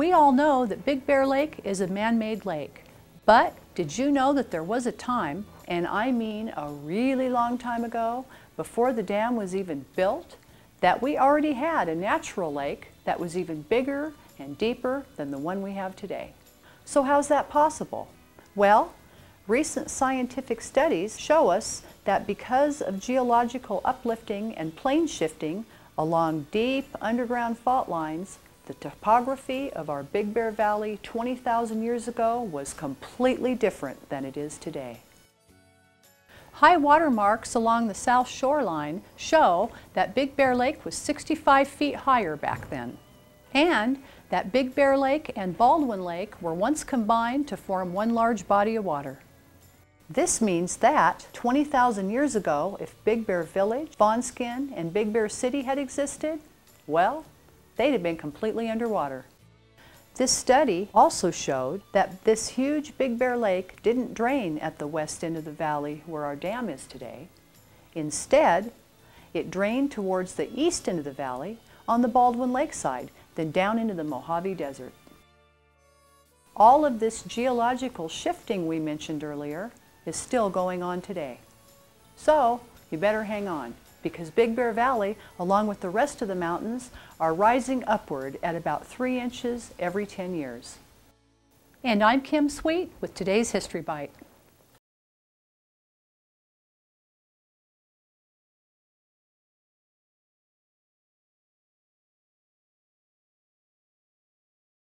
We all know that Big Bear Lake is a man-made lake. But did you know that there was a time, and I mean a really long time ago, before the dam was even built, that we already had a natural lake that was even bigger and deeper than the one we have today. So how's that possible? Well, recent scientific studies show us that because of geological uplifting and plane shifting along deep underground fault lines, the topography of our Big Bear Valley 20,000 years ago was completely different than it is today. High water marks along the south shoreline show that Big Bear Lake was 65 feet higher back then, and that Big Bear Lake and Baldwin Lake were once combined to form one large body of water. This means that 20,000 years ago, if Big Bear Village, Fawnskin, and Big Bear City had existed, well, they'd have been completely underwater. This study also showed that this huge Big Bear Lake didn't drain at the west end of the valley where our dam is today. Instead, it drained towards the east end of the valley on the Baldwin Lake side, then down into the Mojave Desert. All of this geological shifting we mentioned earlier is still going on today. So, you better hang on because Big Bear Valley, along with the rest of the mountains, are rising upward at about 3 inches every 10 years. And I'm Kim Sweet with today's History Bite.